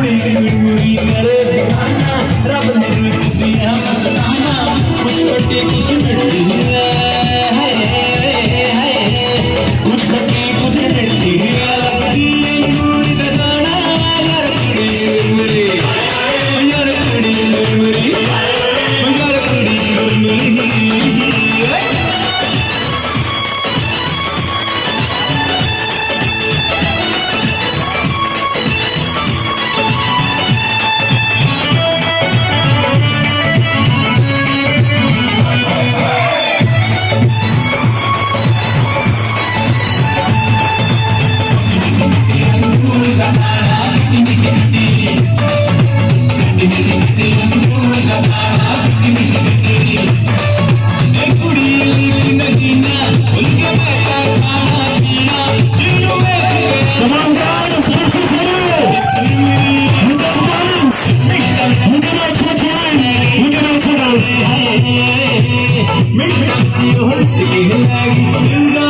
रब दिल कुड़ी कुछ बटे कुछ ಮಿಟ್ಟಿ ಹೊರಟಿಗೆ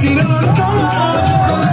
Tirar todo